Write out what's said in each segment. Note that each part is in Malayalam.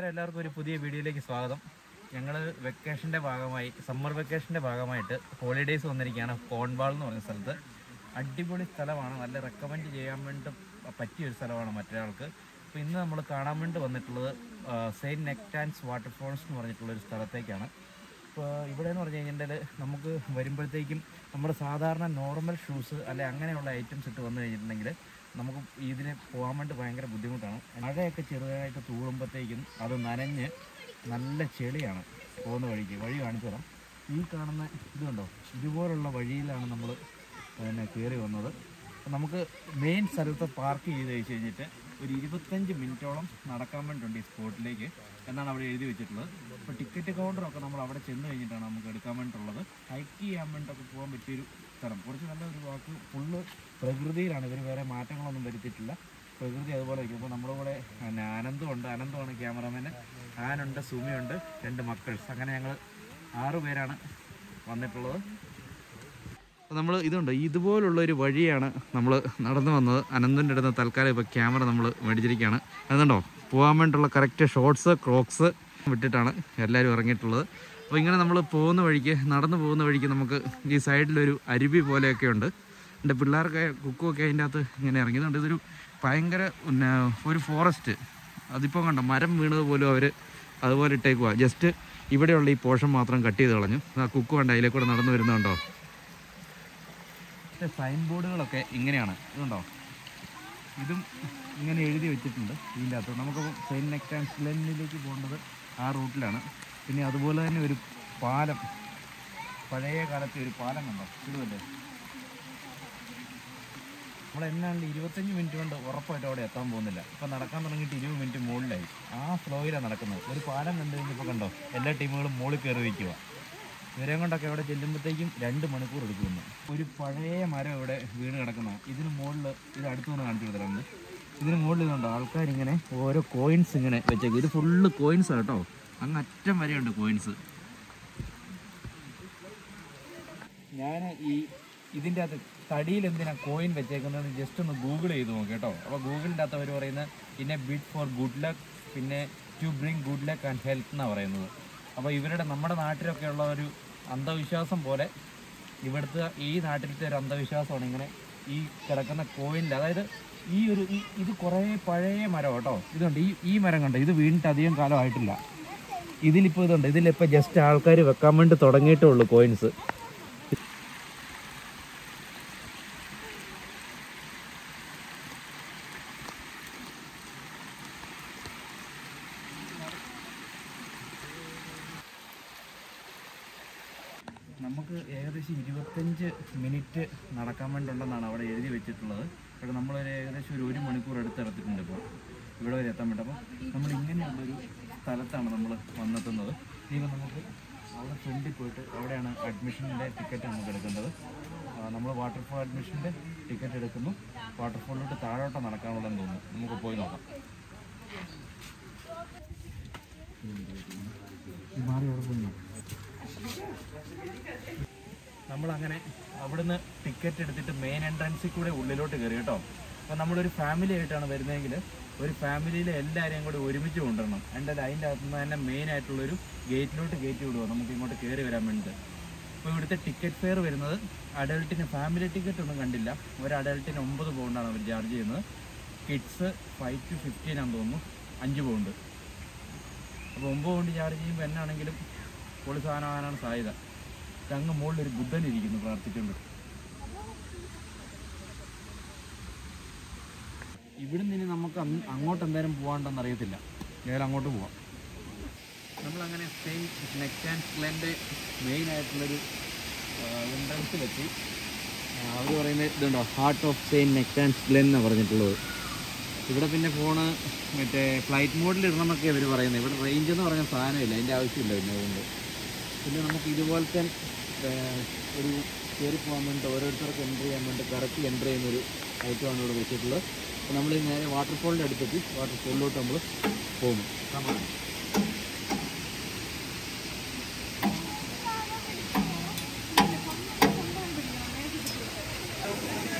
എല്ലാവർക്കും ഒരു പുതിയ വീഡിയോയിലേക്ക് സ്വാഗതം. ഞങ്ങൾ വെക്കേഷന്റെ ഭാഗമായി സമ്മർ വെക്കേഷന്റെ ഭാഗമായിട്ട് ഹോളിഡേയ്സ് വന്നിരിക്കുകയാണ്. കോൺവാൾ എന്ന് പറഞ്ഞ സ്ഥലത്ത്. അടിപൊളി സ്ഥലമാണ്. നല്ല റെക്കമെൻഡ് ചെയ്യാൻ വേണ്ടി പറ്റിയ ഒരു സ്ഥലമാണ് മറ്റൊരാൾക്ക്. അപ്പോൾ ഇന്ന് നമ്മൾ കാണാൻ വേണ്ടി വന്നിട്ടുള്ളത് സെയിന്റ് നെക്ടാൻസ് വാട്ടർഫോൾസ് എന്ന് പറഞ്ഞിട്ടുള്ള ഒരു സ്ഥലത്തേക്കാണ്. ഇപ്പോൾ ഇവിടെ എന്ന് പറഞ്ഞു കഴിഞ്ഞിട്ടുണ്ടെങ്കിൽ നമുക്ക് വരുമ്പോഴത്തേക്കും നമ്മുടെ സാധാരണ നോർമൽ ഷൂസ് അല്ലെ അങ്ങനെയുള്ള ഐറ്റംസ് ഇട്ട് വന്നു കഴിഞ്ഞിട്ടുണ്ടെങ്കിൽ നമുക്ക് ഇതിന് പോകാൻ വേണ്ടി ഭയങ്കര ബുദ്ധിമുട്ടാണ്. മഴയൊക്കെ ചെറുതായിട്ട് തൂളുമ്പോഴത്തേക്കും അത് നനഞ്ഞ് നല്ല ചെളിയാണ് പോകുന്ന വഴിക്ക്. വഴി കാണിച്ചു തരാം. ഈ കാണുന്ന ഇതുണ്ടോ ഇതുപോലുള്ള വഴിയിലാണ് നമ്മൾ പിന്നെ കയറി വന്നത്. നമുക്ക് മെയിൻ സ്ഥലത്ത് പാർക്ക് ചെയ്ത് കഴിച്ച് കഴിഞ്ഞിട്ട് ഒരു ഇരുപത്തഞ്ച് മിനിറ്റോളം നടക്കാൻ വേണ്ടിയിട്ടുണ്ട് ഈ സ്പോട്ടിലേക്ക് എന്നാണ് അവിടെ എഴുതി വെച്ചിട്ടുള്ളത്. അപ്പോൾ ടിക്കറ്റ് കൗണ്ടറൊക്കെ നമ്മൾ അവിടെ ചെന്ന് കഴിഞ്ഞിട്ടാണ് നമുക്ക് എടുക്കാൻ വേണ്ടിയിട്ടുള്ളത്. ഹൈക്ക് ചെയ്യാൻ വേണ്ടിയിട്ടൊക്കെ പോകാൻ പറ്റിയൊരു സ്ഥലം. കുറച്ച് നല്ല ഒരു വാക്ക് പ്രകൃതിയിലാണ്. ഇവർ വേറെ മാറ്റങ്ങളൊന്നും വരുത്തിയിട്ടില്ല. പ്രകൃതി അതുപോലെ ഇരിക്കും. അപ്പോൾ നമ്മുടെ കൂടെ പിന്നെ അനന്തമുണ്ട് അനന്തമാണ് ക്യാമറമാന്. ആനുണ്ട് സുമിയുണ്ട്. രണ്ട് മക്കൾസ് അങ്ങനെ ഞങ്ങൾ ആറ് പേരാണ് വന്നിട്ടുള്ളത്. അപ്പോൾ നമ്മൾ ഇതുണ്ട്. ഇതുപോലുള്ള ഒരു വഴിയാണ് നമ്മൾ നടന്നു വന്നത്. അനന്തന്റെ അടുത്ത് തൽക്കാലം ഇപ്പോൾ ക്യാമറ നമ്മൾ മേടിച്ചിരിക്കുകയാണ്. അതുണ്ടോ പോകാൻ വേണ്ടിയുള്ള കറക്റ്റ് ഷോർട്സ് ക്രോക്സ് വിട്ടിട്ടാണ് എല്ലാവരും ഇറങ്ങിയിട്ടുള്ളത്. അപ്പോൾ ഇങ്ങനെ നമ്മൾ പോകുന്ന വഴിക്ക് നടന്നു പോകുന്ന വഴിക്ക് നമുക്ക് ഈ സൈഡിലൊരു അരുവി പോലെയൊക്കെ ഉണ്ട് എന്റെ പിള്ളേർക്ക് കുക്കുമൊക്കെ അതിന്റെ അകത്ത് ഇങ്ങനെ ഇറങ്ങിയതുകൊണ്ട് ഇതൊരു ഭയങ്കര പിന്നെ ഒരു ഫോറസ്റ്റ് അതിപ്പോൾ കണ്ടോ മരം വീണത് പോലും അവർ അതുപോലെ ഇട്ടേക്കുക ജസ്റ്റ് ഇവിടെയുള്ള ഈ പോഷൻ മാത്രം കട്ട് ചെയ്ത് കളഞ്ഞു. ആ കുക്കു കണ്ട കൂടെ നടന്നു വരുന്നുണ്ടോ സൈൻ ബോർഡുകളൊക്കെ ഇങ്ങനെയാണ്. ഇതുണ്ടോ ഇതും ഇങ്ങനെ എഴുതി വെച്ചിട്ടുണ്ട് ഇതിന്റെ അകത്ത്. നമുക്ക് സെയിൻ നെക്ടാൻസ്ലൻഡിലേക്ക് പോകേണ്ടത് ആ റൂട്ടിലാണ്. പിന്നെ അതുപോലെ തന്നെ ഒരു പാലം. പഴയ കാലത്തെ ഒരു പാലം കണ്ടോ? ഇതുമല്ലേ നമ്മൾ എന്നാണ് ഇരുപത്തഞ്ച് മിനിറ്റ് കൊണ്ട് ഉറപ്പായിട്ട് അവിടെ എത്താൻ പോകുന്നില്ല. ഇപ്പം നടക്കാൻ തുടങ്ങിയിട്ട് ഇരുപത് മിനിറ്റ് മുകളിലായി. ആ ഫ്ലോയിലാണ് നടക്കുന്നത്. ഒരു പാലം കണ്ടു കഴിഞ്ഞപ്പോൾ കണ്ടോ? എല്ലാ ടീമുകളും മുകളിൽ കയറി വയ്ക്കുക ഇവരെയും കൊണ്ടൊക്കെ അവിടെ ചെല്ലുമ്പോഴത്തേക്കും രണ്ട് മണിക്കൂർ എടുക്കുന്നു. ഒരു പഴയ മരം ഇവിടെ വീണ് കിടക്കുന്ന. ഇതിന് മുകളിൽ ഇത് അടുത്ത് നിന്ന് കാണിച്ചു കൊടുത്തിട്ടുണ്ട് ഇതിന് മുകളിൽ ഇതുണ്ടോ? ആൾക്കാരിങ്ങനെ ഓരോ കോയിൻസ് ഇങ്ങനെ വെച്ചേക്കും. ഇത് ഫുള്ള് കോയിൻസ് കേട്ടോ. അങ്ങ് അറ്റം വരെയുണ്ട് കോയിൻസ് ഞാൻ ഈ ഇതിന്റെ അകത്ത് തടിയിൽ എന്തിനാ കോയിൻ വെച്ചേക്കുന്നത്? ജസ്റ്റ് ഒന്ന് ഗൂഗിൾ ചെയ്ത് നോക്കി കേട്ടോ. അപ്പോൾ ഗൂഗിളിന്റെ അകത്ത് അവർ പറയുന്നത് പിന്നെ ബിഡ് ഫോർ ഗുഡ് ലക്ക് പിന്നെ to bring good luck and health എന്നാണ് പറയുന്നത്. അപ്പോൾ ഇവരുടെ നമ്മുടെ നാട്ടിലൊക്കെയുള്ള ഒരു അന്ധവിശ്വാസം പോലെ ഇവിടുത്തെ ഈ നാട്ടിലത്തെ ഒരു അന്ധവിശ്വാസമാണ് ഇങ്ങനെ ഈ കിടക്കുന്ന കോയിനിൽ അതായത് ഈ ഒരു ഈ ഇത് കുറേ പഴയ മരം കേട്ടോ. ഇതുണ്ട്. ഈ ഈ മരം കണ്ടോ? ഇത് വീണിട്ട് അധികം കാലമായിട്ടില്ല ഇതിലിപ്പോൾ ഇതുണ്ട്. ഇതിലിപ്പോൾ ജസ്റ്റ് ആൾക്കാർ വെക്കാൻ വേണ്ടി തുടങ്ങിയിട്ടേ ഉള്ളൂ കോയിൻസ് നമുക്ക് ഏകദേശം ഇരുപത്തഞ്ച് മിനിറ്റ് നടക്കാൻ വേണ്ടിയുണ്ടെന്നാണ് അവിടെ എഴുതി വെച്ചിട്ടുള്ളത്. പക്ഷേ നമ്മളൊരു ഏകദേശം ഒരു ഒരു മണിക്കൂർ അടുത്തെടുത്തിട്ടുണ്ട് ഇപ്പോൾ. ഇവിടെ വരെ എത്താൻ വേണ്ടി അപ്പോൾ നമ്മൾ ഇങ്ങനെയുള്ളൊരു സ്ഥലത്താണ് നമ്മൾ വന്നെത്തുന്നത്. ഇനിയിപ്പോൾ നമുക്ക് അവിടെ ഫ്രണ്ടിൽ പോയിട്ട് അവിടെയാണ് അഡ്മിഷന്റെ ടിക്കറ്റ് നമുക്ക് എടുക്കേണ്ടത്. നമ്മൾ വാട്ടർഫോൾ അഡ്മിഷന്റെ ടിക്കറ്റ് എടുക്കുന്നു. വാട്ടർഫോളിലോട്ട് താഴോട്ട് നടക്കാനുള്ളതെന്ന് തോന്നുന്നു. നമുക്ക് പോയി നോക്കാം മാറി അവിടെ പോയി നോക്കാം നമ്മളങ്ങനെ അവിടുന്ന് ടിക്കറ്റ് എടുത്തിട്ട് മെയിൻ എൻട്രൻസിൽ കൂടെ ഉള്ളിലോട്ട് കയറി കേട്ടോ. അപ്പോൾ നമ്മളൊരു ഫാമിലി ആയിട്ടാണ് വരുന്നതെങ്കിൽ ഒരു ഫാമിലിയിലെ എല്ലാവരെയും കൂടി ഒരുമിച്ച് കൊണ്ടുവരണം. എന്റെ അതിന്റെ അകത്ത് നിന്ന് തന്നെ മെയിൻ ആയിട്ടുള്ളൊരു ഗേറ്റിലോട്ട് കയറ്റി വിടുക നമുക്ക് ഇങ്ങോട്ട് കയറി വരാൻ വേണ്ടിയിട്ട്. അപ്പോൾ ഇവിടുത്തെ ടിക്കറ്റ് ഫെയർ വരുന്നത് അഡൽട്ടിന് ഫാമിലി ടിക്കറ്റ് ഒന്നും കണ്ടില്ല. ഒരു അഡൽട്ടിന് ഒമ്പത് പൗണ്ടാണ് അവർ ചാർജ് ചെയ്യുന്നത്. കിഡ്സ് ഫൈവ് ടു ഫിഫ്റ്റീൻ ആണെന്ന് തോന്നുന്നു. അഞ്ച് പൗണ്ട് അപ്പോൾ ഒമ്പത് പൗണ്ട് ചാർജ് ചെയ്യുമ്പോൾ എന്നാണെങ്കിലും പൊളി സാധനമാകാനാണ് സാധ്യത. അങ്ങ് മുകളിൽ ഒരു ബുദ്ധൻ ഇരിക്കുന്നു പ്രാർത്ഥിച്ചുകൊണ്ട് ഇവിടുന്ന് ഇനി നമുക്ക് അങ്ങോട്ട് എന്തായാലും പോകാണ്ടെന്ന് അറിയത്തില്ല ഏതായാലും അങ്ങോട്ട് പോവാം. നമ്മളങ്ങനെ സെയിന്റ് മെയിൻ ആയിട്ടുള്ളൊരു എൻട്രൻസിലെത്തി അവർ പറയുന്നത് ഇതുണ്ടോ? ഹാർട്ട് ഓഫ് സെയിന്റ് നെക്ടാൻസ്ലെൻ എന്നാണ് പറഞ്ഞിട്ടുള്ളത്. ഇവിടെ പിന്നെ ഫോണ് മറ്റേ ഫ്ലൈറ്റ് മോഡിൽ ഇടണമെന്നൊക്കെ ഇവർ പറയുന്നത്. ഇവിടെ റേഞ്ച് എന്ന് പറഞ്ഞ സാധനമില്ല. അതിന്റെ ആവശ്യമില്ല പിന്നെ അതുകൊണ്ട്. പിന്നെ നമുക്ക് ഇതുപോലത്തെ ഒരു കയറി പോകാൻ വേണ്ടി ഓരോരുത്തർക്ക് എന്റർ ചെയ്യാൻ വേണ്ടി കറക്റ്റ് എന്റർ ചെയ്യുന്ന ഒരു ഐറ്റമാണ് ഇവിടെ വെച്ചിട്ടുള്ളത്. അപ്പോൾ നമ്മൾ നേരെ വാട്ടർഫോളിന്റെ അടുത്തെത്തി. വാട്ടർഫോളിലോട്ട് നമ്മൾ പോകും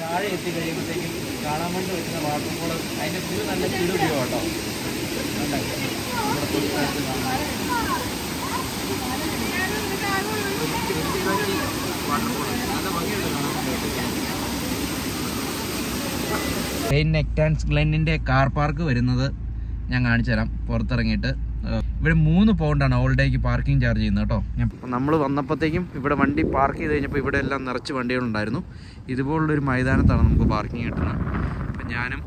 താഴെ എത്തി കഴിയുമ്പോഴത്തേക്കും കാണാൻ വേണ്ടി വെക്കുന്ന വാട്ടർഫോൾ അതിന്റെ വ്യൂ നല്ല വ്യൂ കേട്ടോ നെക്ടാൻസ് ഗ്ലെന്നിന്റെ കാർ പാർക്ക് വരുന്നത് ഞാൻ കാണിച്ചു തരാം. പുറത്തിറങ്ങിയിട്ട്. ഇവിടെ മൂന്ന് പൗണ്ടാണ് ഓൾ ഡേക്ക് പാർക്കിംഗ് ചാർജ് ചെയ്യുന്നത് കേട്ടോ. നമ്മൾ വന്നപ്പോഴത്തേക്കും ഇവിടെ വണ്ടി പാർക്ക് ചെയ്ത് കഴിഞ്ഞപ്പോൾ ഇവിടെ എല്ലാം നിറച്ച് വണ്ടികളുണ്ടായിരുന്നു. ഇതുപോലുള്ളൊരു മൈതാനത്താണ് നമുക്ക് പാർക്കിംഗ് കിട്ടുന്നത്. അപ്പം ഞാനും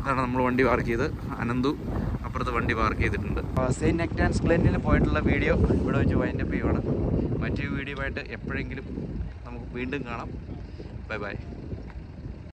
അതാണ് നമ്മൾ വണ്ടി പാർക്ക് ചെയ്ത്. അനന്തു അപ്പുറത്ത് വണ്ടി പാർക്ക് ചെയ്തിട്ടുണ്ട്. സെയിൻ ആൻഡ് സ്പ്ലെൻഡിൽ പോയിട്ടുള്ള വീഡിയോ ഇവിടെ വെച്ച് വൈൻഡപ്പ് ചെയ്യുവാണ്. മറ്റൊരു വീഡിയോ ആയിട്ട് എപ്പോഴെങ്കിലും നമുക്ക് വീണ്ടും കാണാം. Bye bye